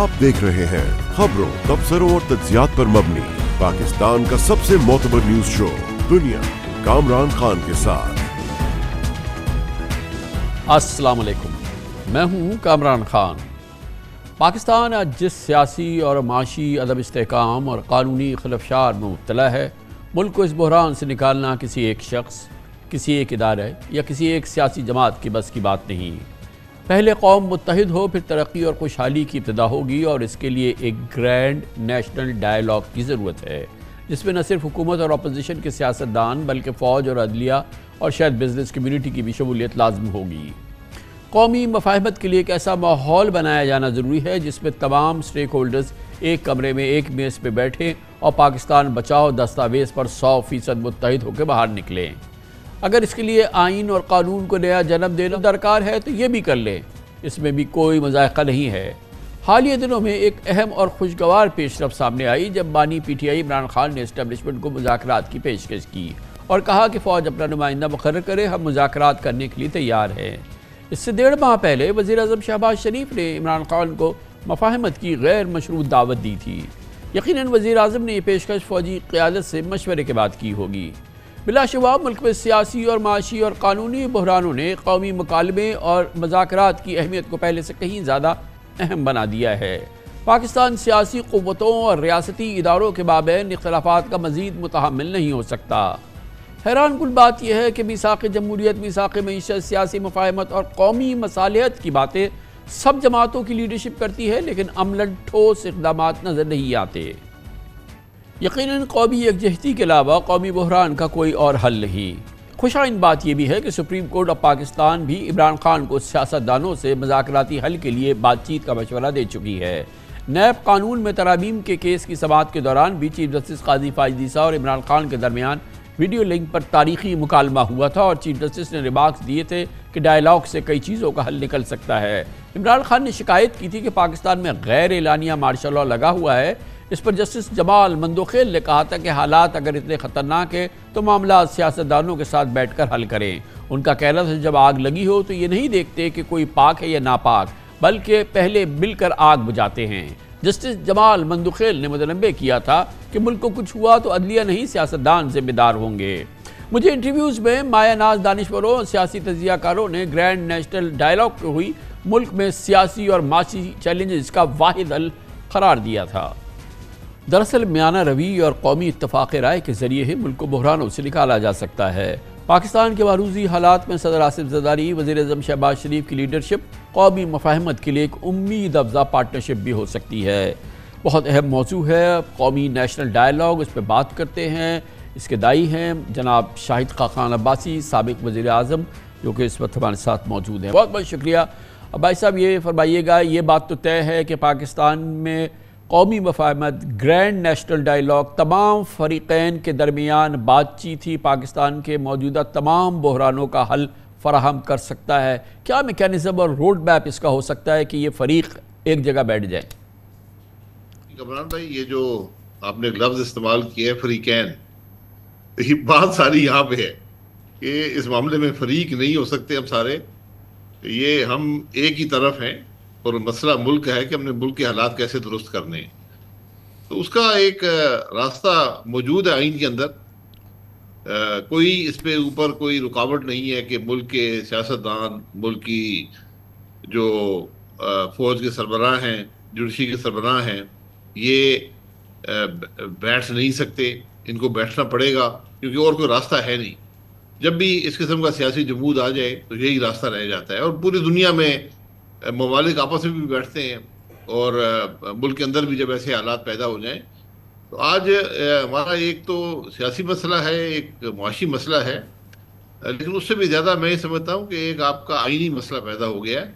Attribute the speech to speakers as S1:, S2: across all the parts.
S1: आप देख रहे हैं खबरों तबसरों और तजियात पर मबनी, पाकिस्तान का सबसे मोतबर न्यूज़ शो, दुनिया, कामरान खान के साथ।
S2: अस्सलाम वालेकुम मैं हूँ कामरान खान। पाकिस्तान आज जिस सियासी और माशी अदब इसकाम और कानूनी खलफशार में मुबतला है, मुल्क को इस बहरान से निकालना किसी एक शख्स, किसी एक इदारे या किसी एक सियासी जमात की बस की बात नहीं। पहले कौम मुतहद हो, फिर तरक्की और खुशहाली की इब्तदा होगी और इसके लिए एक ग्रैंड नेशनल डायलॉग की ज़रूरत है। जिसमें न सिर्फ़ हुकूमत और अपोजिशन के सियासतदान, बल्कि फ़ौज और अदलिया और शायद बिज़नेस कम्यूनिटी की भी शमूलियत लाजम होगी। कौमी मफाहमत के लिए एक ऐसा माहौल बनाया जाना ज़रूरी है, जिसमें तमाम स्टेक होल्डर्स एक कमरे में एक मेज़ पर बैठें और पाकिस्तान बचाओ दस्तावेज़ पर सौ फ़ीसद मुतहद होकर बाहर निकलें। अगर इसके लिए आइन और कानून को नया जन्म देना दरकार है तो ये भी कर लें। इसमें भी कोई मजाक़ा नहीं है। हालिया दिनों में एक अहम और खुशगवार पेशरफ सामने आई, जब बानी P T I Imran Khan ने इस्टबलिशमेंट को मुजाकर की पेशकश की और कहा कि फ़ौज अपना नुमाइंदा मुकर करे, हम मुजाकर करने के लिए तैयार हैं। इससे डेढ़ माह पहले वजी अजम शहबाज शरीफ ने इमरान खान को मफाहमत की गैर मशरूत दावत दी थी। यकीन वज़ी अजम ने यह पेशकश फ़ौजी क़्यादत से मशवरे के बाद की होगी। बिलाशुबा मुल्क में सियासी और माशी और कानूनी बहरानों ने कौमी मुकालमे और मज़ाक की अहमियत को पहले से कहीं ज़्यादा अहम बना दिया है। पाकिस्तान सियासी क़वतों और रियासती इदारों के बाबेन इख्लाफा का मजीद मुतहमल नहीं हो सकता। हैरान कुल बात यह है कि मिसाक जमहूरीत मिसाक मीशत, सियासी मफाहमत और कौमी मसालहत की बातें सब जमातों की लीडरशिप करती है, लेकिन अमलन ठोस इकदाम नज़र नहीं आते। यकीन कौमी यकजहती के अलावा कौमी बहरान का कोई और हल नहीं। खुशाइन बात यह भी है कि सुप्रीम कोर्ट ऑफ़ पाकिस्तान भी इमरान खान को सियासतदानों से मजाकराती हल के लिए बातचीत का मशवरा दे चुकी है। नैब कानून में तरामीम के केस की समात के दौरान भी चीफ जस्टिस काजी फायदीसा और इमरान खान के दरमियान वीडियो लिंक पर तारीखी मुकालमा हुआ था और चीफ जस्टिस ने रिमार्क्स दिए थे कि डायलॉग से कई चीज़ों का हल निकल सकता है। इमरान खान ने शिकायत की थी कि पाकिस्तान में गैर एलानिया मार्शल लॉ लगा हुआ है इस पर जस्टिस जमाल मंदोखेल ने कहा था कि हालात अगर इतने ख़तरनाक है तो मामला सियासतदानों के साथ बैठ कर हल करें। उनका कहना था, जब आग लगी हो तो ये नहीं देखते कि कोई पाक है या नापाक, बल्कि पहले मिलकर आग बुझाते हैं। जस्टिस जमाल मंदुखेल ने मुतलबे किया था कि मुल्क को कुछ हुआ तो अदलिया नहीं, सियासतदान जिम्मेदार होंगे। मुझे इंटरव्यूज़ में माया नाज, दानश्वरों और सियासी तजियाकारों ने ग्रैंड नेशनल डायलॉग को हुई मुल्क में सियासी और माशी चैलेंजेस का वाहिद हल करार दिया था। दरअसल म्याना रवि और कौमी इतफाक़ राय के ज़रिए ही मुल्क को बहरानों से निकाला जा सकता है। पाकिस्तान के बारूजी हालात में सदर आसिफ जदारी वजी अजम शहबाज शरीफ की लीडरशिप, कौमी मफाहमत के लिए एक उम्मीद अफजा पार्टनरशिप भी हो सकती है। बहुत अहम मौजू है, कौमी नेशनल डायलॉग उस पर बात करते हैं, इसके दाई हैं जनाब शाहिद खान अब्बासी, सबक वज़ी अजम जो कि इस वक्त हमारे साथ मौजूद हैं। बहुत बहुत शुक्रिया। अब भाई साहब, ये फरमाइएगा, ये बात तो तय है कि पाकिस्तान में कौमी मफाहमत ग्रैंड नेशनल डायलॉग तमाम फरीक़ैन के दरमियान बातचीत ही पाकिस्तान के मौजूदा तमाम बहरानों का हल फराहम कर सकता है। क्या मेकेनिज़म और रोड मैप इसका हो सकता है कि ये फरीक एक जगह बैठ जाए?
S3: कमरान भाई, ये जो आपने लफ्ज़ इस्तेमाल किया है फरीकैन, ये बात सारी यहाँ पे है कि इस मामले में फरीक नहीं हो सकते हम सारे। ये हम एक ही तरफ़ हैं और मसला मुल्क है कि हमने मुल्क के हालात कैसे दुरुस्त करने हैं। तो उसका एक रास्ता मौजूद है आइन के अंदर। आ, कोई इस पे ऊपर कोई रुकावट नहीं है कि मुल्क के सियासतदान मुल्क की जो फौज के सरबराह हैं जुडिशी के सरबराह हैं ये बैठ नहीं सकते। इनको बैठना पड़ेगा क्योंकि और कोई रास्ता है नहीं। जब भी इस किस्म का सियासी जमूद आ जाए तो यही रास्ता रह जाता है। और पूरी दुनिया में ममालिक आपस में भी बैठते हैं और मुल्क के अंदर भी जब ऐसे हालात पैदा हो जाएँ तो आज हमारा एक तो सियासी मसला है, एक मुआशी मसला है, लेकिन उससे भी ज़्यादा मैं ये समझता हूँ कि एक आपका आइनी मसला पैदा हो गया है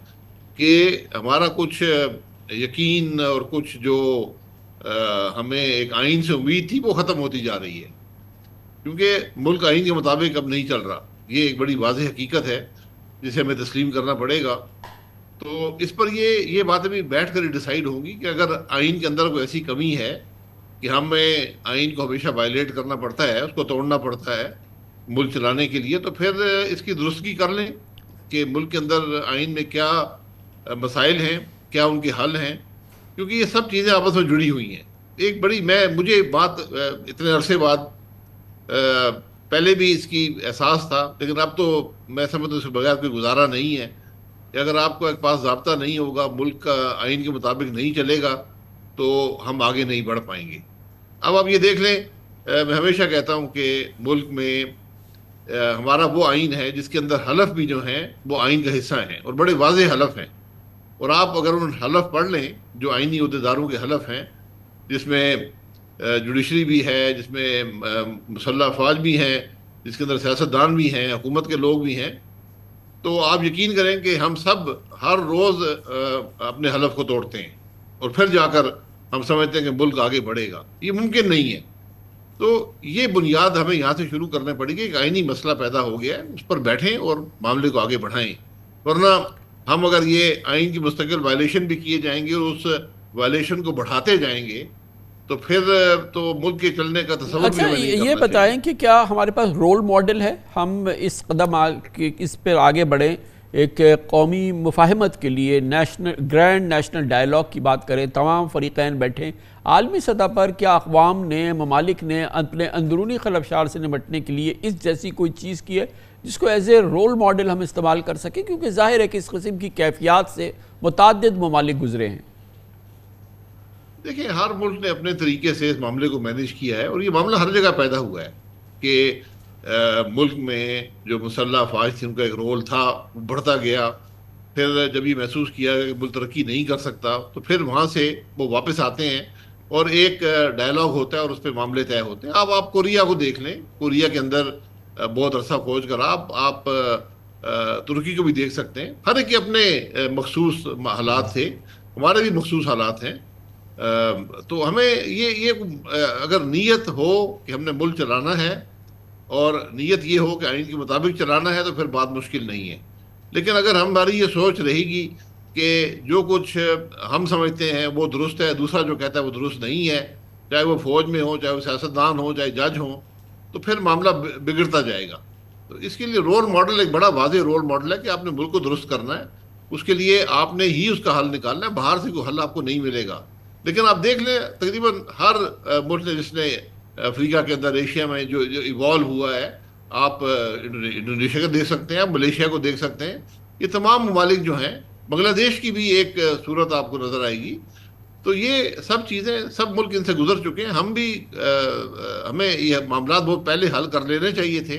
S3: कि हमारा कुछ यकीन और कुछ जो हमें एक आइन से उम्मीद थी वो ख़त्म होती जा रही है। क्योंकि मुल्क आइन के मुताबिक अब नहीं चल रहा। ये एक बड़ी वाज हकीकत है, जिसे हमें तस्लीम करना पड़ेगा। तो इस पर ये ये बातें भी बैठ कर डिसाइड होंगी कि अगर आइन के अंदर कोई ऐसी कमी है कि हमें आइन को हमेशा वायलेट करना पड़ता है, उसको तोड़ना पड़ता है मुल्क चलाने के लिए तो फिर इसकी दुरुस्तगी कर लें कि मुल्क के अंदर आइन में क्या मसाइल हैं, क्या उनके हल हैं, क्योंकि ये सब चीज़ें आपस में जुड़ी हुई हैं। एक बड़ी, मैं, मुझे बात इतने अरसे बाद पहले भी इसकी एहसास था, लेकिन अब तो मैं समझता हूँ बगैर कोई गुजारा नहीं है। कि अगर आपको एक पास जबता नहीं होगा, मुल्क का आइन के मुताबिक नहीं चलेगा तो हम आगे नहीं बढ़ पाएँगे। अब आप ये देख लें मैं हमेशा कहता हूँ कि मुल्क में हमारा वो आइन है जिसके अंदर हलफ भी जो हैं, वो आइन का हिस्सा हैं और बड़े वाज हलफ हैं। और आप अगर उन हलफ पढ़ लें, जो आइनी अहदेदारों के हलफ हैं, जिसमें जुडिशरी भी है, जिसमें मुसल्ह अफवाज भी हैं, जिसके अंदर सियासतदान भी हैं, हुकूमत के लोग भी हैं तो आप यकीन करें कि हम सब हर रोज़ अपने हलफ को तोड़ते हैं और फिर जाकर हम समझते हैं कि मुल्क आगे बढ़ेगा। ये मुमकिन नहीं है। तो ये बुनियाद हमें यहाँ से शुरू करना पड़ेगी एक आइनी मसला पैदा हो गया है, उस पर बैठें और मामले को आगे बढ़ाएँ। वरना हम अगर ये आइन की मुस्तकिल वायलेशन भी किए जाएँगे और उस वायलेशन को बढ़ाते जाएँगे तो फिर तो मुल्क के चलने का तस्वर
S2: अच्छा ये बताएँ कि क्या हमारे पास रोल मॉडल है? हम इस कदम इस पर आगे बढ़ें। एक कौमी मुफाहमत के लिए नेशनल ग्रैंड नेशनल डायलॉग की बात करें तमाम फरीक़ैन बैठें। आलमी सतह पर क्या अकवाम ने ममालिक ने अपने अंदरूनी खलफशार से निपटने के लिए इस जैसी कोई चीज़ की है जिसको एज ए रोल मॉडल हम इस्तेमाल कर सकें? क्योंकि ज़ाहिर है कि इस किस्म की कैफियात से मुतद ममालिक गुजरे हैं।
S3: देखिए, हर मुल्क ने अपने तरीके से इस मामले को मैनेज किया है और ये मामला हर जगह पैदा हुआ है कि मुल्क में जो मुसल्ह अफवाज थी, उनका एक रोल था बढ़ता गया। फिर जब ये महसूस किया कि मुल्क तरक्की नहीं कर सकता तो फिर वहाँ से वो वापस आते हैं और एक डायलॉग होता है और उस पर मामले तय होते हैं। अब आप कोरिया को देख लें। कोरिया के अंदर बहुत अरसा खोज कर आप आप तुर्की को भी देख सकते हैं। हर एक अपने मखसूस हालात थे। हमारे भी मखसूस हालात हैं। तो हमें ये ये अगर नीयत हो कि हमने मुल्क चलाना है और नीयत ये हो कि आइन के मुताबिक चलाना है तो फिर बात मुश्किल नहीं है। लेकिन अगर हमारी ये सोच रहेगी कि जो कुछ हम समझते हैं, वो दुरुस्त है, दूसरा जो कहता है वो दुरुस्त नहीं है, चाहे वो फौज में हो, चाहे वो सियासतदान हो, चाहे जज हो तो फिर मामला बिगड़ता जाएगा। तो इसके लिए रोल मॉडल एक बड़ा वाज रोल मॉडल है कि आपने मुल्क को दुरुस्त करना है। उसके लिए आपने ही उसका हल निकालना है, बाहर से कोई हल आपको नहीं मिलेगा। लेकिन आप देख लें तकरीबन हर मुल्क जिसने अफ्रीका के अंदर एशिया में जो जो इवॉल्व हुआ है आप इंडोनेशिया को देख सकते हैं आप मलेशिया को देख सकते हैं। ये तमाम ममालिक जो हैं बांग्लादेश की भी एक सूरत आपको नज़र आएगी। तो ये सब चीज़ें सब मुल्क इनसे गुजर चुके हैं। हम भी आ, हमें ये मामला बहुत पहले हल कर लेने चाहिए थे।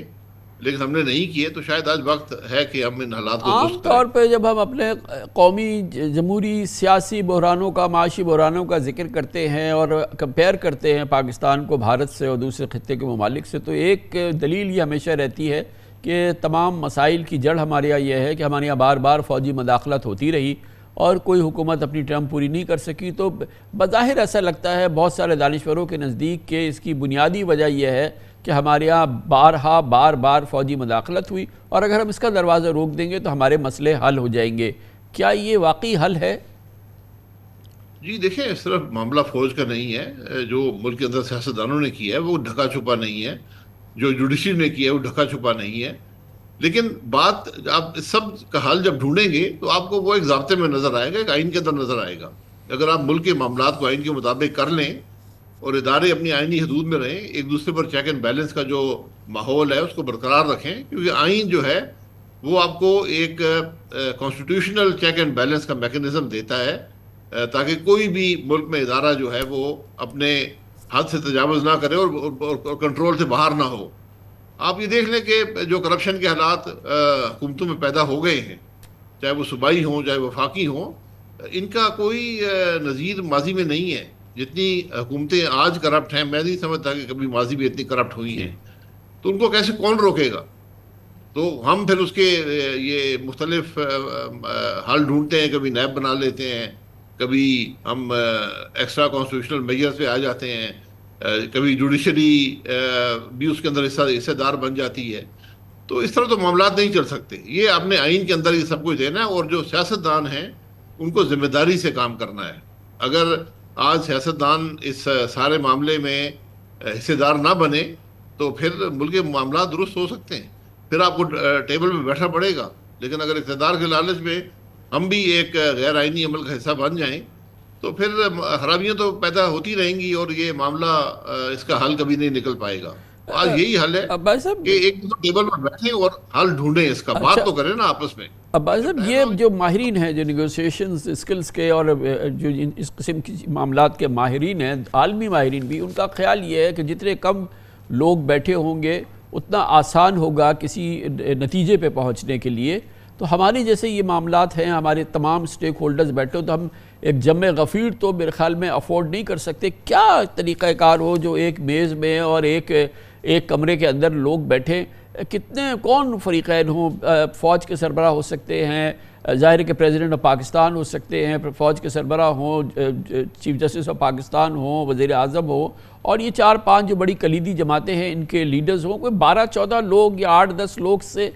S3: लेकिन हमने नहीं किए तो शायद आज वक्त है कि हम इन हालात को
S2: आम तौर पर जब हम अपने कौमी जमहूरी सियासी बहरानों का माशी बहरानों का ज़िक्र करते हैं और कंपेयर करते हैं पाकिस्तान को भारत से और दूसरे खत्े के ममालिक से तो एक दलील ये हमेशा रहती है कि तमाम मसाइल की जड़ हमारे यहाँ यह है कि हमारे यहाँ बार बार फ़ौजी मदाखलत होती रही और कोई हुकूमत अपनी टर्म पूरी नहीं कर सकी। तो बज़ाहिर ऐसा लगता है बहुत सारे दानश्वरों के नज़दीक के इसकी बुनियादी वजह यह है कि हमारे यहाँ बारहा बार बार फ़ौजी मुदाखलत हुई और अगर हम इसका दरवाज़ा रोक देंगे तो हमारे मसले हल हो जाएँगे। क्या ये वाकई हल है?
S3: जी देखें सिर्फ़ मामला फौज का नहीं है। जो मुल्क के अंदर सियासतदानों ने किया है, वो ढका छुपा नहीं है। जो जुडिशरी ने किया है, वो ढका छुपा नहीं है। लेकिन बात, आप सब का हल जब ढूंढेंगे तो आपको वो एक जबते में नज़र आएगा, एक आइन के अंदर नज़र आएगा। अगर आप मुल्क के मामला को आइन के मुताबिक कर लें और इदारे अपनी आइनी हदूद में रहें एक दूसरे पर चेक एंड बैलेंस का जो माहौल है उसको बरकरार रखें क्योंकि आइन जो है वो आपको एक कॉन्स्टिट्यूशनल चेक एंड बैलेंस का मेकनिज़म देता है ताकि कोई भी मुल्क में इदारा जो है वो अपने हद से तजावज़ ना करे और, और, और, और कंट्रोल से बाहर ना हो। आप ये देख लें कि जो करप्शन के हालात हुकूमतों में पैदा हो गए हैं चाहे वो सूबाई हों चाहे वफाकी हों इनका कोई नज़ीर माजी में नहीं है। जितनी हुकूमतें आज करप्ट हैं, मैं नहीं समझता कि कभी माजी भी इतनी करप्ट हुई हैं। तो उनको कैसे कौन रोकेगा? तो हम फिर उसके ये मुख्तलिफ़ हल ढूंढते हैं, कभी नैब बना लेते हैं, कभी हम एक्स्ट्रा कॉन्स्टिट्यूशनल मेजर्स पे आ जाते हैं कभी जुडिशरी भी उसके अंदर हिस्सेदार बन जाती है। तो इस तरह तो मामला नहीं चल सकते। ये अपने आइन के अंदर ये सब कुछ देना है और जो सियासतदान हैं, उनको ज़िम्मेदारी से काम करना है। अगर आज सियासतदान इस सारे मामले में हिस्सेदार ना बने तो फिर मुल्क के मामला दुरुस्त हो सकते हैं। फिर आपको टेबल पर बैठना पड़ेगा। लेकिन अगर इकतदार के लालच में हम भी एक गैर आइनी अमल का हिस्सा बन जाएँ तो फिर खराबियाँ तो पैदा होती रहेंगी और ये मामला इसका हल कभी नहीं निकल पाएगा। आज यही हल है। कि एक तो टेबल पर बैठे और हल ढूंढे इसका। अच्छा, बात तो करें ना आपस में।
S2: अब्बास साहब ये जो माहरीन हैं जो निगोशिएशन स्किल्स के और जो इस किस्म की मामला के माहरीन हैं आलमी माहरीन भी उनका ख्याल ये है कि जितने कम लोग बैठे होंगे उतना आसान होगा किसी नतीजे पे पहुँचने के लिए। तो हमारे जैसे ये मामला हैं हमारे तमाम स्टेक होल्डर्स बैठे हो तो हम एक जम गफ़ीर तो मेरे ख्याल में अफोर्ड नहीं कर सकते। क्या तरीक़ाकार हो जो एक मेज़ में और एक एक कमरे के अंदर लोग बैठे, कितने, कौन फ़रीक़ैन हों फ़ौज के सरबरा हो सकते हैं, ज़ाहिर के प्रेसिडेंट ऑफ़ पाकिस्तान हो सकते हैं फ़ौज के सरबरा हों चीफ जस्टिस ऑफ़ पाकिस्तान हों वज़ी अजम हो, और ये चार पाँच जो बड़ी कलीदी जमातें हैं, इनके लीडर्स हों, कोई बारह, चौदह लोग या आठ, दस लोग से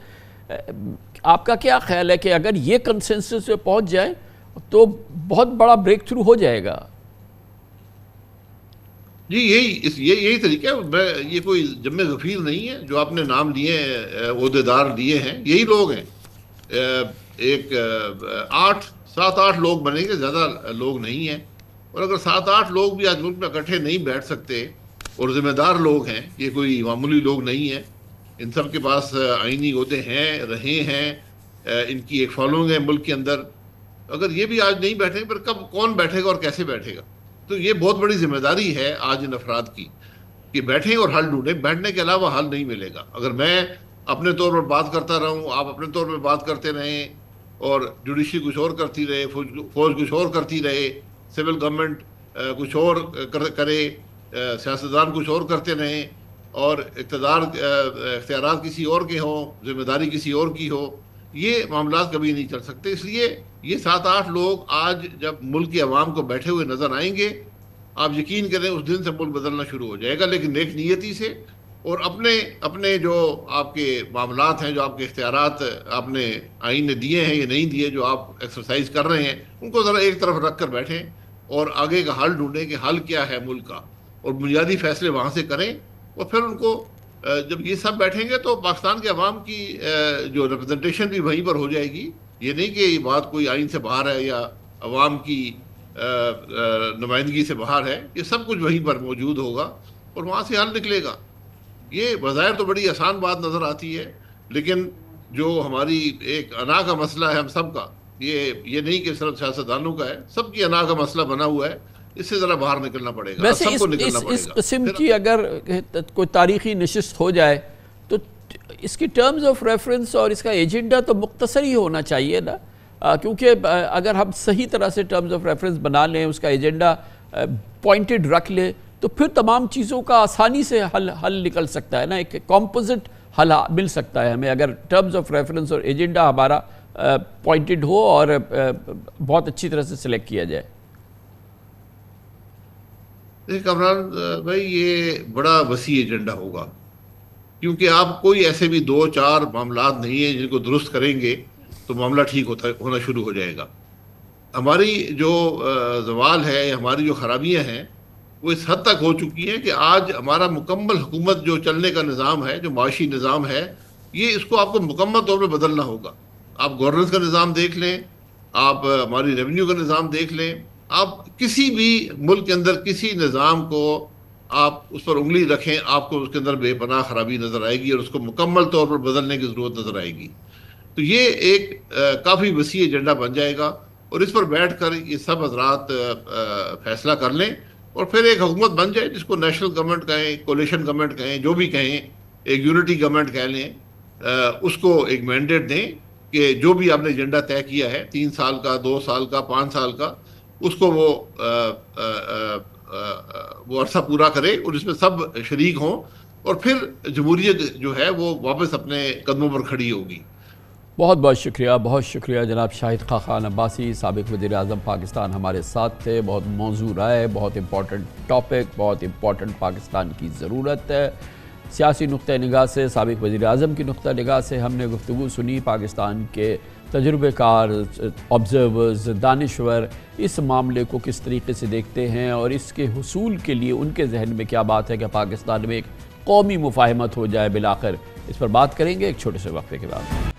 S2: आपका क्या ख्याल है कि अगर ये कंसेंसस पे पहुँच जाए तो बहुत बड़ा ब्रेक थ्रू हो जाएगा?
S3: जी, यही, इस, ये, यही तरीका है। ये कोई जम्मे गफीर नहीं है, जो आपने नाम लिए अहदेदार लिए हैं, यही लोग हैं। एक आठ, सात, आठ लोग बनेंगे, ज़्यादा लोग नहीं हैं। और अगर सात, आठ लोग भी आज मुल्क में इकट्ठे नहीं बैठ सकते, और ज़िम्मेदार लोग हैं, ये कोई मामूली लोग नहीं हैं, इन सब के पास आइनी होते हैं, रहे हैं इनकी एक फॉलोइंग है मुल्क के अंदर। अगर ये भी आज नहीं बैठेंगे, पर कब, कौन बैठेगा और कैसे बैठेगा? तो ये बहुत बड़ी ज़िम्मेदारी है आज इन अफराद की कि बैठें और हल ढूंढें। बैठने के अलावा हल नहीं मिलेगा। अगर मैं अपने तौर पर बात करता रहूँ आप अपने तौर पर बात करते रहें और जुडिशरी कुछ और करती रहे फौज कुछ और करती रहे सिविल गवर्नमेंट कुछ और कर, करे सियासतदान कुछ और करते रहें और इकतदार इख्तियार किसी और के हों ज़िम्मेदारी किसी और की हो ये मामला कभी नहीं चल सकते। इसलिए ये सात आठ लोग आज जब मुल्क की आवाम को बैठे हुए नज़र आएँगे, आप यकीन करें उस दिन से मुल्क बदलना शुरू हो जाएगा, लेकिन नेक नीयती से। और अपने अपने जो आपके मामला हैं, जो आपके इख्तियार आपने आइन ने दिए हैं या नहीं दिए, जो आप एक्सरसाइज कर रहे हैं, उनको ज़रा एक तरफ़ रख कर बैठें और आगे का हल ढूंढें कि हल क्या है मुल्क का। और बुनियादी फैसले वहाँ से करें और फिर उनको जब ये सब बैठेंगे तो पाकिस्तान के अवाम की जो रिप्रेजेंटेशन भी वहीं पर हो जाएगी। ये नहीं कि ये बात कोई आइन से बाहर है या अवाम की नुमाइंदगी से बाहर है। ये सब कुछ वहीं पर मौजूद होगा और वहाँ से हल निकलेगा। ये बाज़ाहिर तो बड़ी आसान बात नज़र आती है, लेकिन जो हमारी एक अना का मसला है हम सब का, ये ये नहीं कि सिर्फ़ सियासतदानों का है, सबकी अना का मसला बना हुआ है। इससे ज़रा बाहर निकलना पड़ेगा।
S2: वैसे इस, निकलना इस, पड़ेगा। इस किस्म की अगर कोई तारीखी नशस्त हो जाए तो इसकी टर्म्स ऑफ़ रेफरेंस और इसका एजेंडा तो मुख्तसर ही होना चाहिए ना। क्योंकि अगर हम सही तरह से टर्म्स ऑफ़ रेफरेंस बना लें उसका एजेंडा पॉइंटेड रख ले तो फिर तमाम चीज़ों का आसानी से हल हल निकल सकता है ना। एक कॉम्पोजिट हल मिल सकता है हमें। अगर टर्म्स ऑफ़ रेफरेंस और एजेंडा हमारा पॉइंटेड हो और बहुत अच्छी तरह से सिलेक्ट किया जाए।
S3: देखिए कमरान भाई ये बड़ा वसी एजेंडा होगा। क्योंकि आप कोई ऐसे भी दो चार मामला नहीं है जिनको दुरुस्त करेंगे तो मामला ठीक होता, होना शुरू हो जाएगा। हमारी जो जवाल है, हमारी जो खराबियाँ हैं, वो इस हद तक हो चुकी हैं कि आज हमारा मुकम्मल हुकूमत जो चलने का निज़ाम है, जो माशी निज़ाम है, ये इसको आपको मुकम्मल तौर पर बदलना होगा। आप गवर्नेंस का निज़ाम देख लें, आप हमारी रेवेन्यू का निज़ाम देख लें आप किसी भी मुल्क के अंदर किसी निज़ाम को आप उस पर उंगली रखें, आपको उसके अंदर बेपनाह खराबी नज़र आएगी और उसको मुकम्मल तौर पर बदलने की ज़रूरत नज़र आएगी। तो ये एक काफ़ी वसी एजेंडा बन जाएगा और इस पर बैठ कर ये सब हजरात फैसला कर लें और फिर एक हुकूमत बन जाए जिसको नेशनल गवर्नमेंट कहें, कोलेशन गवर्नमेंट कहें, जो भी कहें, एक यूनिटी गवर्नमेंट कह लें उसको एक मैंडेट दें कि जो भी आपने एजेंडा तय किया है, तीन साल का, दो साल का, पाँच साल का उसको वो वो अरसा पूरा करे और इसमें सब शरीक हों और फिर जमहूरियत जो है वो वापस अपने कदमों पर खड़ी होगी।
S2: बहुत बहुत शुक्रिया बहुत शुक्रिया जनाब शाहिद खा खान अब्बासी, सबक वजी अजम पाकिस्तान हमारे साथ थे। बहुत मौजू राय, बहुत इंपॉर्टेंट टॉपिक बहुत इंपॉर्टेंट पाकिस्तान की ज़रूरत है। सियासी नुक़ निगाह से, सबक वजी अजम की नुक़ निगाह से हमने गुफ्तु सुनी पाकिस्तान के तजुर्बेकार ऑब्ज़र्वर्स दानश्वर, इस मामले को किस तरीके से देखते हैं और इसके हसूल के लिए उनके जहन में क्या बात है कि पाकिस्तान में एक कौमी मुफाहमत हो जाए बिलाकर इस पर बात करेंगे एक छोटे से वक्फे के बाद।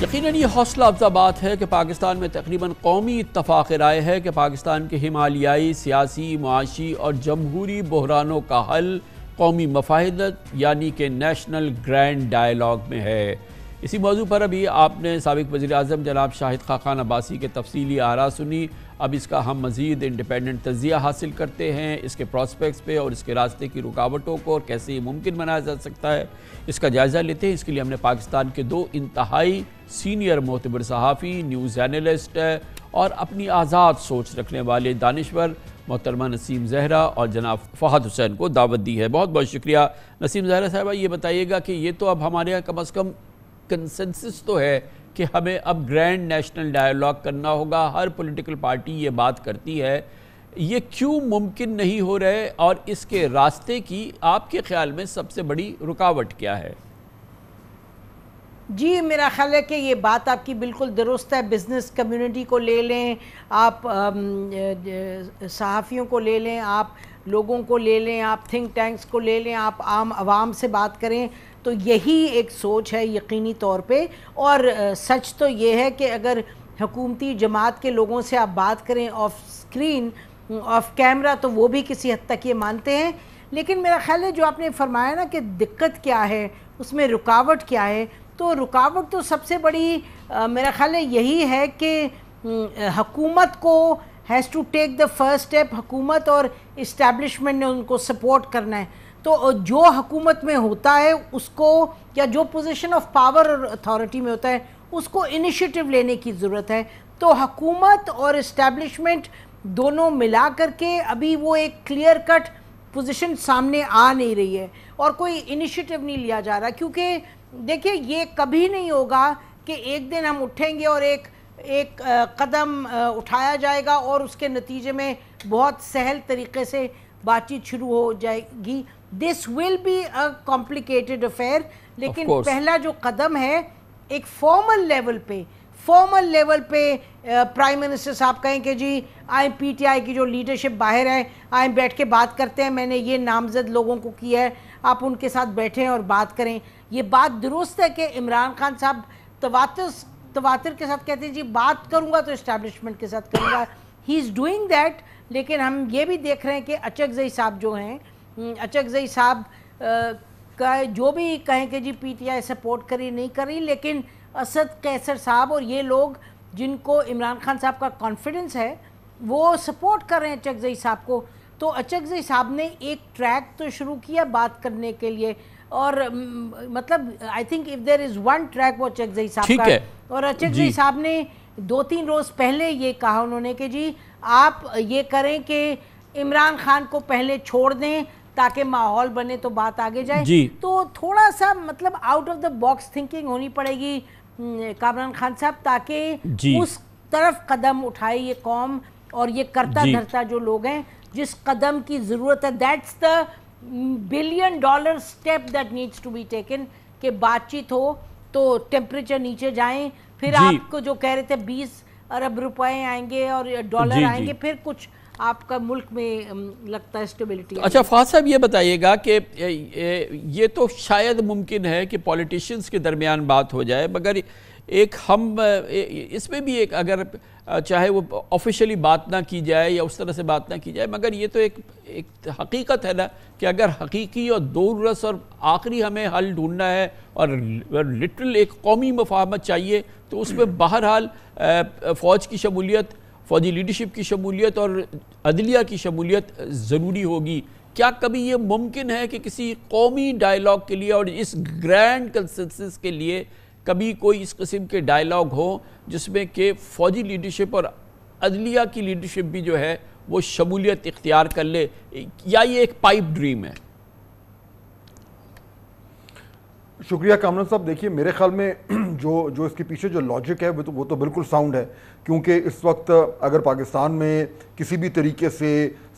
S2: यकीन ये हौसला अफजा बात है कि पाकिस्तान में तकरीबन कौमी इतफाक़ राय है कि पाकिस्तान के हिमालयाई, सियासी माशी और जमहूरी बहरानों का हल कौमी मफाहदत यानी कि नेशनल ग्रैंड डायलाग में है। इसी मौजू पर अभी आपने सबक वजी अजम जनाब शाहिद खान अब्बासी के तफसली आरा सुनी। अब इसका हम मज़ीद इंडिपेंडेंट तजिया हासिल करते हैं इसके प्रॉस्पेक्ट्स पे और इसके रास्ते की रुकावटों को और कैसे ये मुमकिन बनाया जा सकता है। इसका जायज़ा लेते हैं। इसके लिए हमने पाकिस्तान के दो इंतहाई सीनियर मोतबर सहाफ़ी न्यूज़ एनलिस्ट और अपनी आज़ाद सोच रखने वाले दानश्वर, मोहतरमा नसीम जहरा और जनाब फ़हद हुसैन को दावत दी है। बहुत बहुत शुक्रिया। नसीम जहरा साहबा, ये बताइएगा कि ये तो अब हमारे यहाँ कम अज़ कम कंसेंसस तो है कि हमें अब ग्रैंड नेशनल डायलॉग करना होगा, हर पॉलिटिकल पार्टी ये बात करती है। ये क्यों मुमकिन नहीं हो रहे और इसके रास्ते की आपके ख्याल में सबसे बड़ी रुकावट क्या है?
S4: जी, मेरा ख्याल है कि ये बात आपकी बिल्कुल दुरुस्त है। बिज़नेस कम्युनिटी को ले लें, आप सहाफ़ियों को ले लें, आप लोगों को ले लें, आप थिंक टैंक्स को ले लें, आप आम, आवाम से बात करें। तो यही एक सोच है यकीनी तौर पे। और सच तो ये है कि अगर हकूमती जमात के लोगों से आप बात करें ऑफ़ स्क्रीन ऑफ़ कैमरा तो वो भी किसी हद तक ये मानते हैं। लेकिन मेरा ख्याल है जो आपने फरमाया ना कि दिक्कत क्या है उसमें रुकावट क्या है तो रुकावट तो सबसे बड़ी आ, मेरा ख्याल है यही है कि हकूमत को has to take the first step हुकूमत और इस्टेब्लिशमेंट ने उनको सपोर्ट करना है। तो जो हकूमत में होता है, उसको, या जो पोजीशन ऑफ़ पावर और अथॉरिटी में होता है, उसको इनिशिएटिव लेने की ज़रूरत है। तो हकूमत और इस्टेब्लिशमेंट दोनों मिला करके अभी वो एक क्लियर कट पोजीशन सामने आ नहीं रही है और कोई इनिशिएटिव नहीं लिया जा रहा। क्योंकि देखिए, ये कभी नहीं होगा कि एक दिन हम उठेंगे और एक एक कदम उठाया जाएगा और उसके नतीजे में बहुत सहल तरीके से बातचीत शुरू हो जाएगी। This will be a complicated affair लेकिन पहला जो कदम है एक फॉर्मल लेवल पे फॉर्मल लेवल पे प्राइम मिनिस्टर साहब कहें कि जी आए पीटीआई की जो लीडरशिप बाहर है आए बैठ के बात करते हैं मैंने ये नामजद लोगों को किया है आप उनके साथ बैठें और बात करें। ये बात दुरुस्त है कि इमरान खान साहब तवातर तवातर के साथ कहते हैं जी बात करूँगा तो इस्टेब्लिशमेंट के साथ करूँगा। ही इज़ डूइंग दैट लेकिन हम ये भी देख रहे हैं कि अचकजई साहब जो हैं हम्म, अचकजई साहब का जो भी कहें कि जी पीटीआई सपोर्ट करी नहीं करी लेकिन असद कैसर साहब और ये लोग जिनको इमरान खान साहब का कॉन्फिडेंस है वो सपोर्ट कर रहे हैं अचकजई साहब को। तो अचकजई साहब ने एक ट्रैक तो शुरू किया बात करने के लिए और मतलब I think if there is one track वो अचकजई साहब का है। और अचकजई साहब ने दो तीन रोज़ पहले ये कहा उन्होंने कि जी आप ये करें कि इमरान खान को पहले छोड़ दें ताकि माहौल बने तो बात आगे जाए। जी। तो थोड़ा सा मतलब out of the box thinking होनी पड़ेगी कामरान खान साहब ताकि उस तरफ़ कदम उठाए ये कौम और ये करता धरता जो लोग हैं जिस कदम की ज़रूरत है। That's the billion dollar step that needs to be taken कि बातचीत हो तो टेम्परेचर नीचे जाए फिर आपको जो कह रहे थे बीस अरब रुपए आएँगे और डॉलर आएँगे फिर कुछ आपका मुल्क में लगता है स्टेबिलिटी
S2: अच्छा फाज साहब ये बताइएगा कि ये तो शायद मुमकिन है कि पॉलिटिशियंस के दरमियान बात हो जाए मगर एक हम इसमें भी एक अगर चाहे वो ऑफिशियली बात ना की जाए या उस तरह से बात ना की जाए मगर ये तो एक एक हकीकत है ना कि अगर हकीकी और दूररस और आखिरी हमें हल ढूंढना है और लिटरल एक कौमी मफाहमत चाहिए तो उसमें बहरहाल फ़ौज की शमूलियत फ़ौजी लीडरशिप की शमूलियत और अदलिया की शमूलियत ज़रूरी होगी। क्या कभी ये मुमकिन है कि किसी कौमी डायलॉग के लिए और इस ग्रैंड कंसेंसस के लिए कभी कोई इस किस्म के डायलॉग हो जिसमें कि फ़ौजी लीडरशिप और अदलिया की लीडरशिप भी जो है वो शमूलियत इख्तियार कर ले? या ये एक पाइप ड्रीम है?
S5: शुक्रिया कामरान साहब, देखिए, मेरे ख्याल में जो जो इसके पीछे जो लॉजिक है, वो तो वो तो बिल्कुल साउंड है। क्योंकि इस वक्त अगर पाकिस्तान में किसी भी तरीके से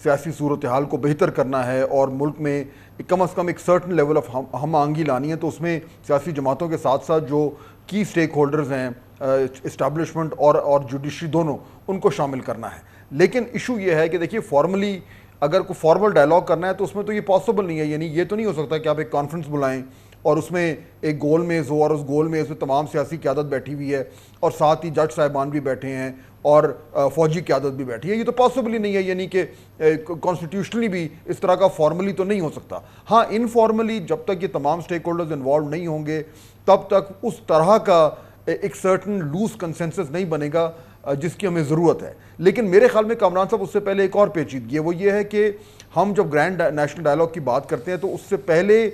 S5: सियासी सूरत हाल को बेहतर करना है और मुल्क में कम अज़ कम एक सर्टन लेवल ऑफ़ हम हम आंगी लानी है तो उसमें सियासी जमातों के साथ साथ जो की स्टेक होल्डर्स हैं इस्टबलिशमेंट और और जुडिशरी दोनों, उनको शामिल करना है। लेकिन इशू ये है कि देखिए फॉर्मली अगर कोई फॉर्मल डायलॉग करना है तो उसमें तो ये पॉसिबल नहीं है। यानी ये तो नहीं हो सकता कि आप एक कॉन्फ्रेंस बुलाएँ और उसमें एक गोल मेज़ हो और उस गोल मेज़ में तमाम सियासी क्यादत बैठी हुई है और साथ ही जज साहिबान भी बैठे हैं और फौजी क्यादत भी बैठी है। ये तो पॉसिबल ही नहीं है, यानी कि कॉन्स्टिट्यूशनली भी इस तरह का फॉर्मली तो नहीं हो सकता। हाँ इनफॉर्मली जब तक ये तमाम स्टेक होल्डर्स इन्वॉल्व नहीं होंगे, तब तक उस तरह का एक सर्टन लूज कंसेंसस नहीं बनेगा जिसकी हमें ज़रूरत है। लेकिन मेरे ख्याल में कामरान साहब उससे पहले एक और पेचीदगी है। वो ये है कि हम जब ग्रैंड नेशनल डायलॉग की बात करते हैं तो उससे पहले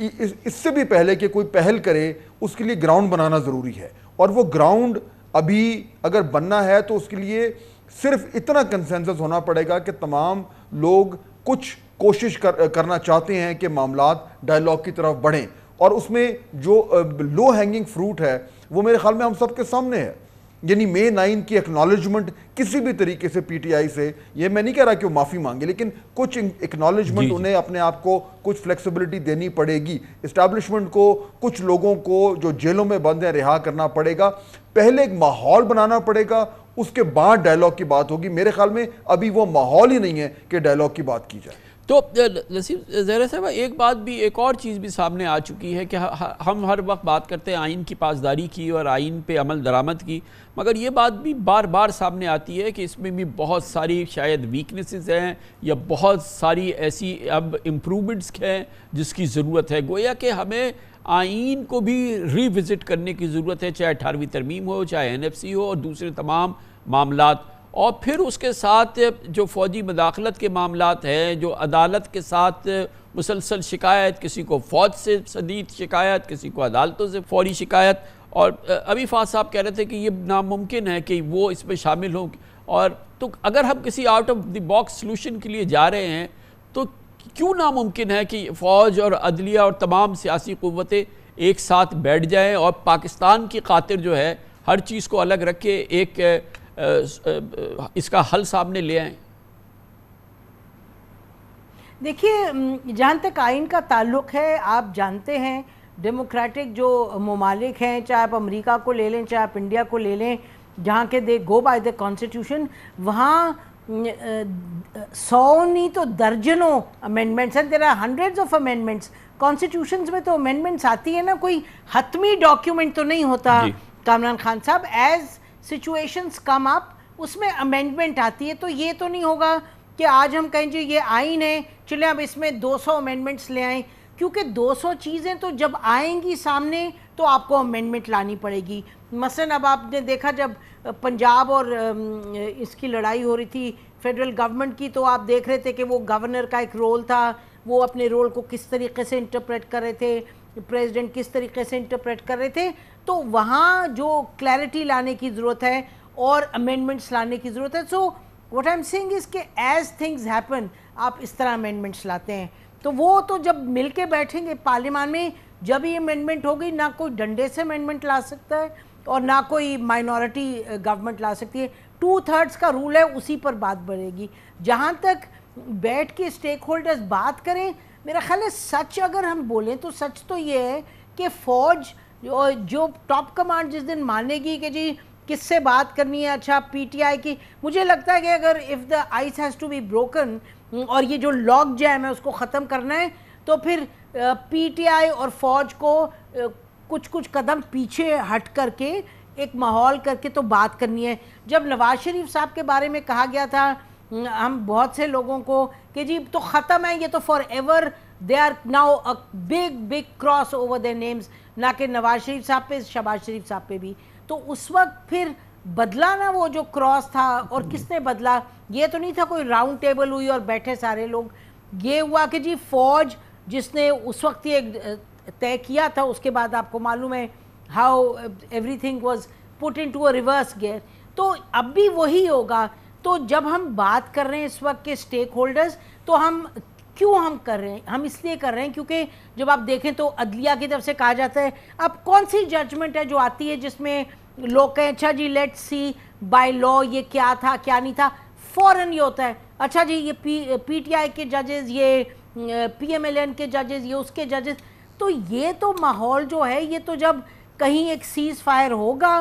S5: इस, इससे भी पहले कि कोई पहल करे उसके लिए ग्राउंड बनाना ज़रूरी है। और वो ग्राउंड अभी अगर बनना है तो उसके लिए सिर्फ़ इतना कंसेंसस होना पड़ेगा कि तमाम लोग कुछ कोशिश कर, करना चाहते हैं कि मामला डायलॉग की तरफ़ बढ़ें। और उसमें जो लो हैंगिंग फ्रूट है वो मेरे ख्याल में हम सबके सामने है। यानी मे नाइन की एक्नॉलेजमेंट किसी भी तरीके से पीटीआई से ये मैं नहीं कह रहा कि वो माफ़ी मांगे लेकिन कुछ एक्नॉलेजमेंट उन्हें अपने आप को कुछ फ्लेक्सिबिलिटी देनी पड़ेगी। इस्टेब्लिशमेंट को कुछ लोगों को जो जेलों में बंद है रिहा करना पड़ेगा। पहले एक माहौल बनाना पड़ेगा उसके बाद डायलॉग की बात होगी। मेरे ख्याल में अभी वो माहौल ही नहीं है कि डायलॉग की बात की जाए।
S2: तो जहरा साहब, एक बात भी, एक और चीज़ भी सामने आ चुकी है कि हम हर वक्त बात करते हैं आइन की पासदारी की और आइन पे अमल दरामद की, मगर ये बात भी बार बार सामने आती है कि इसमें भी बहुत सारी शायद वीकनेसेस हैं या बहुत सारी ऐसी अब इम्प्रूवमेंट्स हैं जिसकी ज़रूरत है, गोया कि हमें आइन को भी रिविज़िट करने की ज़रूरत है, चाहे अठारहवीं तरमीम हो, चाहे एन हो और दूसरे तमाम मामलात और फिर उसके साथ जो फ़ौजी मदाखलत के मामला हैं, जो अदालत के साथ मुसलसल शिकायत, किसी को फ़ौज से शदीद शिकायत, किसी को अदालतों से फौरी शिकायत, और अभी फाज साहब कह रहे थे कि ये नामुमकिन है कि वो इसमें शामिल हों। और तो अगर हम किसी out of the box solution के लिए जा रहे हैं तो क्यों नामुमकिन है कि फ़ौज और अदलिया और तमाम सियासी क़वतें एक साथ बैठ जाएँ और पाकिस्तान की खातिर जो है, हर चीज़ को अलग रख, एक इसका हल सामने ले आए।
S4: देखिए जहाँ तक आइन का ताल्लुक है आप जानते हैं डेमोक्रेटिक जो ममालिक हैं चाहे आप अमेरिका को ले लें चाहे आप इंडिया को ले लें जहाँ के they go by the constitution वहाँ सौ नहीं तो दर्जनों अमेंडमेंट्स हैं। There are hundreds of amendments constitution में तो अमेंडमेंट्स आती है ना कोई हतमी डॉक्यूमेंट तो नहीं होता कामरान खान साहब एज़ सिचुएशंस कम अप उसमें अमेंडमेंट आती है तो ये तो नहीं होगा कि आज हम कहें जी ये आइन है चले अब इसमें 200 अमेंडमेंट्स ले आएँ। क्योंकि 200 चीज़ें तो जब आएँगी सामने तो आपको अमेंडमेंट लानी पड़ेगी। मसलन अब आपने देखा जब पंजाब और इसकी लड़ाई हो रही थी फेडरल गवर्नमेंट की तो आप देख रहे थे कि वो गवर्नर का एक रोल था, वो अपने रोल को किस तरीके से इंटरप्रेट कर रहे थे। प्रेसिडेंट किस तरीके से इंटरप्रेट कर रहे थे तो वहाँ जो क्लैरिटी लाने की ज़रूरत है और अमेंडमेंट्स लाने की ज़रूरत है so what I am saying is के एज थिंग्स हैपन आप इस तरह अमेंडमेंट्स लाते हैं। तो वो तो जब मिल के बैठेंगे पार्लियामान में, जब ये अमेंडमेंट होगी, ना कोई डंडे से अमेंडमेंट ला सकता है और ना कोई माइनॉरिटी गवर्नमेंट ला सकती है। टू थर्ड्स का रूल है, उसी पर बात बढ़ेगी। जहाँ तक बैठ के स्टेक होल्डर्स बात करें मेरा ख्याल है, सच अगर हम बोलें तो सच तो ये है कि फ़ौज जो जो टॉप कमांड जिस दिन मानेगी कि जी किससे बात करनी है अच्छा पीटीआई की, मुझे लगता है कि अगर if the ice has to be broken और ये जो लॉक जैम है उसको ख़त्म करना है तो फिर पीटीआई और फौज को कुछ कुछ कदम पीछे हट करके एक माहौल करके तो बात करनी है। जब नवाज़ शरीफ साहब के बारे में कहा गया था हम बहुत से लोगों को कि जी तो ख़त्म है, ये तो forever they are now a big big crossover their names ना कि नवाज़ शरीफ साहब पे, शबाज शरीफ साहब पे भी। तो उस वक्त फिर बदला ना वो जो क्रॉस था, और किसने बदला? ये तो नहीं था कोई राउंड टेबल हुई और बैठे सारे लोग। ये हुआ कि जी, फौज जिसने उस वक्त ये तय किया था, उसके बाद आपको मालूम है how everything was put into a reverse gear तो अब भी वही होगा तो जब हम बात कर रहे हैं इस वक्त के स्टेक होल्डर्स तो हम क्यों हम कर रहे हैं? हम इसलिए कर रहे हैं क्योंकि जब आप देखें तो अदलिया की तरफ़ से कहा जाता है, अब कौन सी जजमेंट है जो आती है जिसमें लोग कहें अच्छा जी लेट सी बाय लॉ ये क्या था, क्या नहीं था? फ़ौरन ये होता है अच्छा जी, ये पी पीटीआई के जजेस ये पीएमएलएन के जजेस ये उसके जजेस तो ये तो माहौल जो है, ये तो जब कहीं एक सीज फायर होगा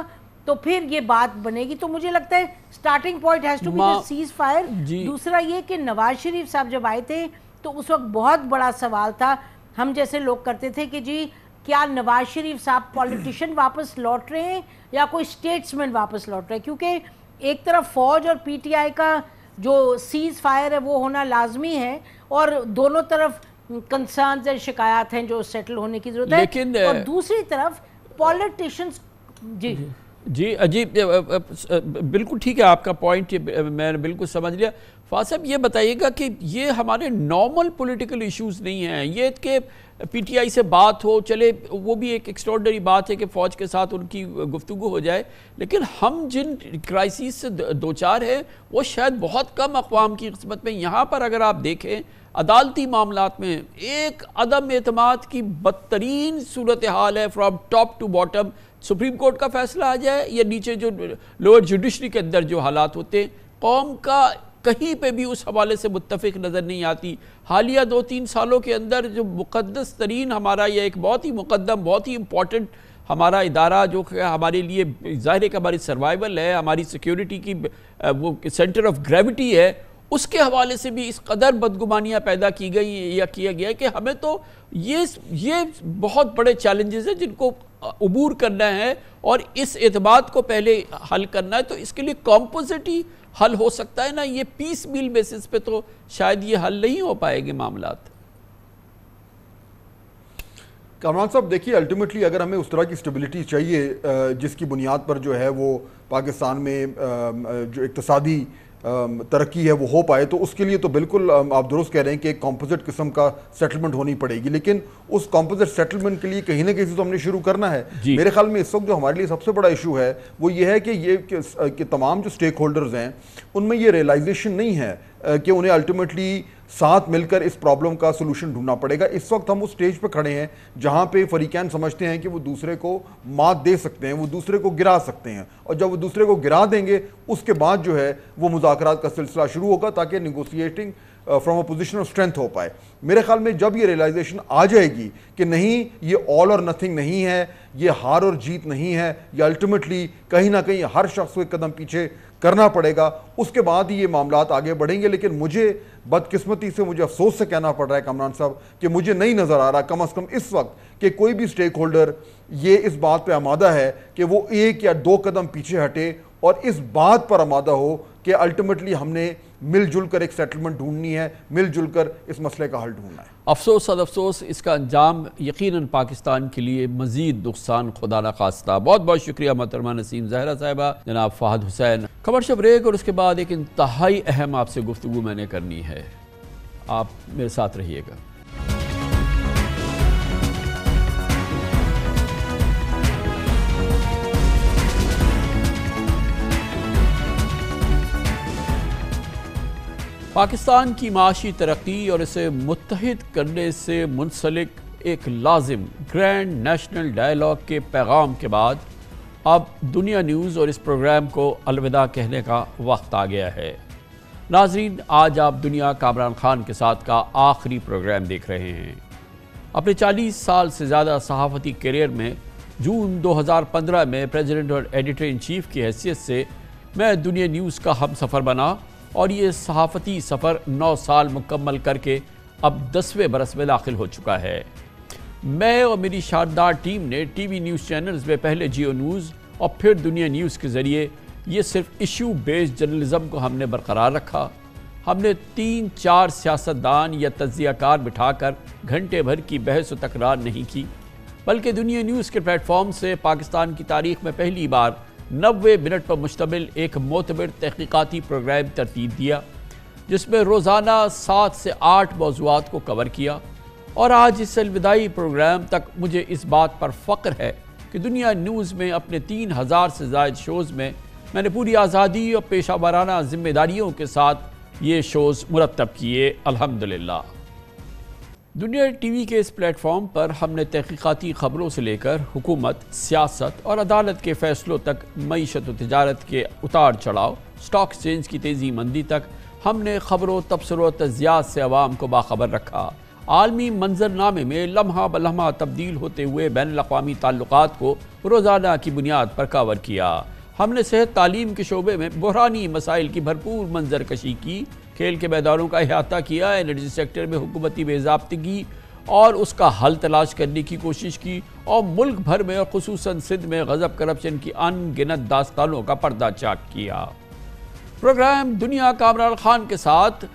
S4: तो फिर ये बात बनेगी। तो मुझे लगता है starting point has to be ceasefire दूसरा ये कि नवाज़ शरीफ साहब जब आए थे तो उस वक्त बहुत बड़ा सवाल था। हम जैसे लोग करते थे कि जी क्या नवाज़ शरीफ साहब पॉलिटिशियन वापस लौट रहे हैं या कोई स्टेट्समैन वापस लौट रहे हैं? क्योंकि एक तरफ़ फौज और पीटीआई का जो सीज फायर है वो होना लाजमी है और दोनों तरफ़ कंसर्न और शिकायत हैं जो सेटल होने की ज़रूरत है। और दूसरी तरफ़ पॉलिटिशियंस जी।
S2: जी अजीब बिल्कुल ठीक है आपका पॉइंट मैंने बिल्कुल समझ लिया। फाज साहब, ये बताइएगा कि ये हमारे नॉर्मल पॉलिटिकल इश्यूज़ नहीं हैं। ये कि पीटीआई से बात हो, चले, वो भी एक एक्स्ट्रॉडनरी बात है कि फ़ौज के साथ उनकी गुफ्तु हो जाए। लेकिन हम जिन क्राइसिस से दो चार है, वो शायद बहुत कम अकवाम की किस्मत में, यहाँ पर अगर आप देखें अदालती मामला में एक अदम अतमाद की बदतरीन सूरत हाल है from top to bottom supreme court का फैसला आ जाए या नीचे जो लोअर जुडिशरी के अंदर जो हालात होते हैं कौम का कहीं पे भी उस हवाले से मुतफिक नज़र नहीं आती। हालिया दो तीन सालों के अंदर जो मुकदस तरीन हमारा यह एक बहुत ही मुकदम बहुत ही इम्पोर्टेंट हमारा इदारा जो हमारे लिए, ज़ाहिर है कि हमारी सर्वाइवल है, हमारी सिक्योरिटी की वो सेंटर ऑफ़ ग्रेविटी है। उसके हवाले से भी इस कदर बदगुमानियाँ पैदा की गई या किया गया कि हमें तो ये ये बहुत बड़े चैलेंजेस हैं जिनको अबूर करना है और इस एतबाद को पहले हल करना है। तो इसके लिए कॉम्पोजिट ही हल हो सकता है ना? ये पीस मिल बेसिस पे तो शायद ये हल नहीं हो पाएँगे मामला
S5: कमरान साहब, देखिए अल्टीमेटली अगर हमें उस तरह की स्टेबिलिटी चाहिए जिसकी बुनियाद पर जो है वो पाकिस्तान में जो इकतसादी तरक्की है वो हो पाए तो उसके लिए तो बिल्कुल आप दुरुस्त कह रहे हैं कि एक कॉम्पोजिट किस्म का सेटलमेंट होनी पड़ेगी लेकिन उस कॉम्पोजिट सेटलमेंट के लिए कहीं ना कहीं तो हमने शुरू करना है। मेरे ख्याल में इस वक्त जो हमारे लिए सबसे बड़ा इशू है वो ये है कि ये कि, कि तमाम जो स्टेक होल्डर्स हैं उनमें ये रियलाइजेशन नहीं है कि उन्हें अल्टीमेटली साथ मिलकर इस प्रॉब्लम का सोल्यूशन ढूंढना पड़ेगा। इस वक्त हम उस स्टेज पर खड़े हैं जहाँ पे फरीकैन समझते हैं कि वो दूसरे को मात दे सकते हैं, वो दूसरे को गिरा सकते हैं। और जब वो दूसरे को गिरा देंगे, उसके बाद जो है वो मुजाकर का सिलसिला शुरू होगा ताकि negotiating from a position of strength हो पाए। मेरे ख्याल में जब ये रियलाइजेशन आ जाएगी कि नहीं, ये ऑल और नथिंग नहीं है, ये हार और जीत नहीं है, ये अल्टीमेटली कहीं ना कहीं हर शख्स को एक कदम पीछे करना पड़ेगा, उसके बाद ही ये मामला आगे बढ़ेंगे। लेकिन मुझे बदकिस्मती से मुझे अफसोस से कहना पड़ रहा है कमरान साहब कि मुझे नहीं नज़र आ रहा कम अज़ कम इस वक्त कि कोई भी स्टेक होल्डर ये इस बात पर आमादा है कि वो एक या दो कदम पीछे हटे और इस बात पर आमादा हो कि अल्टीमेटली हमने मिलजुल कर एक सेटलमेंट ढूंढनी है मिलजुल कर इस मसले का हल ढूंढना है।
S2: अफसोस सद अफसोस, इसका अंजाम यकीन पाकिस्तान के लिए मजीद नुकसान, खुदा न खास्ता। बहुत बहुत शुक्रिया, मोहतरमा नसीम। जहरा साहबा, जनाब फ़ाहद हुसैन। खबर ब्रेक और उसके बाद एक इंतहाई अहम आपसे गुफ्तु मैंने करनी है। आप मेरे साथ रहिएगा। पाकिस्तान की माशी तरक्की और इसे मुतहद करने से मुंसलिक एक लाजिम ग्रैंड नेशनल डायलॉग के पैगाम के बाद अब दुनिया न्यूज़ और इस प्रोग्राम को अलविदा कहने का वक्त आ गया है। नाजरीन, आज आप दुनिया कामरान खान के साथ का आखिरी प्रोग्राम देख रहे हैं। अपने 40 साल से ज़्यादा सहाफ़ती करियर में जून 2015 में प्रेसिडेंट और एडिटर इन चीफ की हैसियत से मैं दुनिया न्यूज़ का हम सफ़र बना और ये सहाफ़ती सफ़र नौ साल मुकम्मल करके अब दसवें बरस में दाखिल हो चुका है। मैं और मेरी शानदार टीम ने टीवी न्यूज़ चैनल्स में पहले जियो न्यूज़ और फिर दुनिया न्यूज़ के ज़रिए ये सिर्फ़ इशू बेस्ड जर्नलिज़म को हमने बरकरार रखा। हमने तीन चार सियासतदान या तजियाकार बिठाकर घंटे भर की बहस व तकरार नहीं की, बल्कि दुनिया न्यूज़ के प्लेटफॉर्म से पाकिस्तान की तारीख में पहली बार नबे मिनट पर मुश्तमिल एक मोतबर तहकीकती प्रोग्राम तरतीब दिया, जिसमें रोज़ाना सात से आठ मौजूद को कवर किया। और आज इस अलविदाई प्रोग्राम तक मुझे इस बात पर फ़ख्र है कि दुनिया न्यूज़ में अपने तीन हज़ार से जायद शोज़ में मैंने पूरी आज़ादी और पेशा वाराना ज़िम्मेदारियों के साथ ये शोज़ मुरतब किए। अल्हम्दुलिल्लाह। दुनिया टीवी के इस प्लेटफॉर्म पर हमने तहकीक़ाती ख़बरों से लेकर हुकूमत, सियासत और अदालत के फ़ैसलों तक मीशत व तजारत के उतार चढ़ाव स्टॉक एक्सचेंज की तेज़ी मंदी तक हमने ख़बरों तबसर तजियात से आवाम को बाखबर रखा। आलमी मंजरनामे में लम्हा बलम्हा तब्दील होते हुए बैन अवी ताल्लुक को रोज़ाना की बुनियाद पर कावर किया। हमने सेहत तालीम के शोबे में बहरानी मसाइल की भरपूर मंजरकशी की। खेल के मैदानों का अहाता किया एनर्जी सेक्टर में हुकूमती बेजाबतगी और उसका हल तलाश करने की कोशिश की और मुल्क भर में और खसूस सिंध में गज़ब करप्शन की अनगिनत दास्तानों का पर्दा चाक किया। प्रोग्राम दुनिया कामरान खान के साथ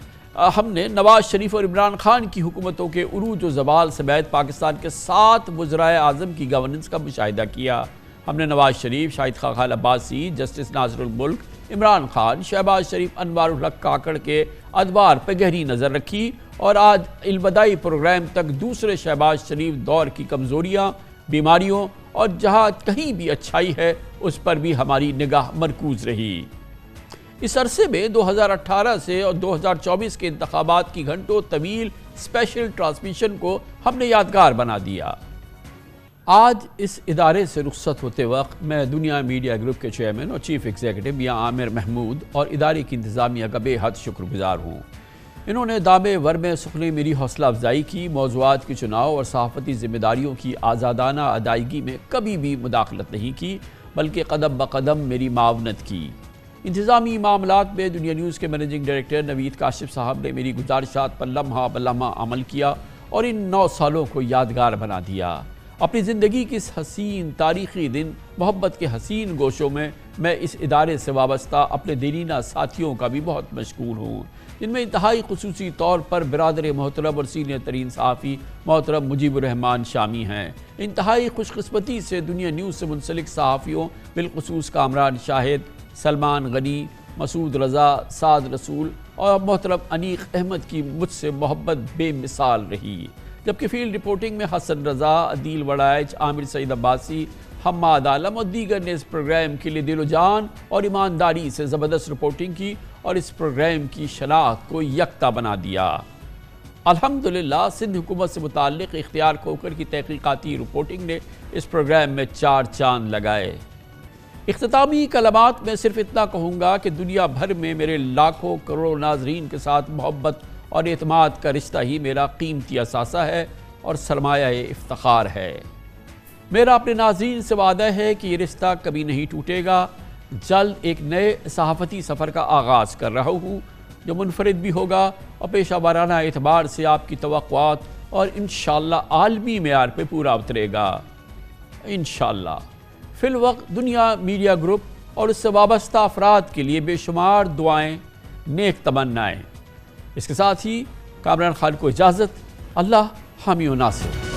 S2: हमने नवाज़ शरीफ और इमरान खान की हुकूमतों के उरूज जबाल समेत पाकिस्तान के सात वज्राय आज़म की गवर्नेंस का मुशाह किया। हमने नवाज़ शरीफ, शाहिद खा खाल अब्बासी जस्टिस नाजरुल मुल्क, इमरान खान, शहबाज शरीफ अनवर काकड़ के अदबार पर गहरी नज़र रखी और आज इलबदाई प्रोग्राम तक दूसरे शहबाज शरीफ दौर की कमज़ोरियाँ, बीमारियों और जहाँ कहीं भी अच्छाई है, उस पर भी हमारी निगाह मरकूज रही। इस अरसे में 2018 से और 2024 के इंतबात की घंटों तवील स्पेशल ट्रांसमिशन को हमने यादगार बना दिया। आज इस इदारे से रुख्सत होते वक्त मैं दुनिया मीडिया ग्रुप के चेयरमैन और चीफ एग्जीक्यूटिव या आमिर महमूद और इदारे की इंतज़ामिया का बेहद शुक्रगुजार हूँ। इन्होंने दामे वर में सुखने मेरी हौसला अफजाई की मौजूद के चुनाव और सहाफ़ती ज़िम्मेदारियों की आज़ादाना अदायगी में कभी भी मुदाखलत नहीं की, बल्कि कदम ब कदम मेरी मावनत की। इंतज़ामी मामला में दुनिया न्यूज़ के मैनेजिंग डायरेक्टर नवीद काशिफ साहब ने मेरी गुजारिशात पर लम्हा ब लम्हा अमल किया और इन नौ सालों को यादगार बना दिया। अपनी ज़िंदगी की इस हसीन तारीख़ी दिन, मोहब्बत के हसीन गोशों में, मैं इस इदारे से वाबस्ता अपने दरीना साथियों का भी बहुत मशगूल हूँ। जिनमें इंतहाई खसूसी तौर पर बरदर मोहतरम और सीनियर तरीन सहाफ़ी मोहतरम मुजीबरहमान शामी हैं। इंतहाई खुशकस्मती से दुनिया न्यूज़ से मुंसलिक सहाफ़ियों, बिलखसूस कामरान शाहिद, सलमान गनी, मसूद रज़ा, साद रसूल और मोहतरम अनीक अहमद की मुझसे मोहब्बत बेमिसाल रही। जबकि फ़ील्ड रिपोर्टिंग में हसन रजा, अदील वड़ाइच, आमिर सईद अब्बासी हमाद आलम और दीगर ने इस प्रोग्राम के लिए दिलो जान और ईमानदारी से ज़बरदस्त रिपोर्टिंग की और इस प्रोग्राम की शनाख्त को यकता बना दिया। अल्हम्दुलिल्लाह, सिंध हुकूमत से मुतल इख्तियार खोकर की तहकीकती रिपोर्टिंग ने इस प्रोग्राम में चार चाँद लगाए। इख्तामी कलमात में सिर्फ़ इतना कहूँगा कि दुनिया भर में मेरे लाखों करोड़ों नाजरीन के साथ मोहब्बत और अतमाद का रिश्ता ही मेरा कीमती असासा है और सरमाया इफ्तार है। मेरा अपने नाजीन से वादा है कि ये रिश्ता कभी नहीं टूटेगा। जल्द एक नए सहाफ़ती सफ़र का आगाज़ कर रहा हूँ, जो मुनफरद भी होगा और पेशा वाराना एतबार से आपकी तो और इन आलमी मैार पर पूरा उतरेगा। इन फिल वक्त दुनिया मीडिया ग्रुप और उससे वाबस्ता अफराद के लिए बेशुमार दुआएँ, नेक तमन्नाएँ। इसके साथ ही कामरान खान को इजाज़त अल्लाह हामी नासिर।